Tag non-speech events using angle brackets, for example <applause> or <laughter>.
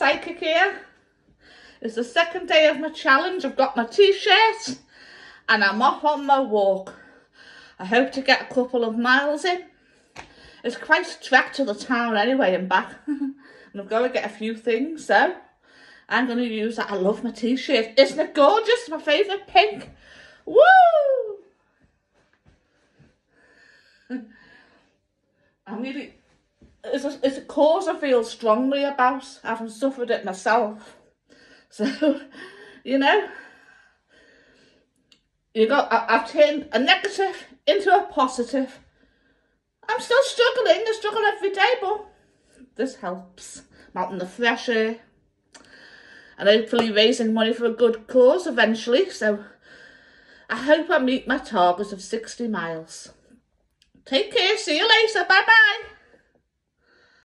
Psychic here. It's the second day of my challenge. I've got my t-shirt and I'm off on my walk. I hope to get a couple of miles in. It's quite a trek to the town anyway and back. <laughs> and I've got to get a few things, so I'm going to use that. I love my t-shirt. Isn't it gorgeous? My favourite pink. Woo! <laughs> I'm really it's a, it's a cause I feel strongly about, having suffered it myself. <laughs> So, you know, you got, I, I've turned a negative into a positive. I'm still struggling, I struggle every day, but this helps. I'm out in the fresh air. And hopefully raising money for a good cause eventually, so I hope I meet my target of 60 miles. Take care, see you later, bye bye.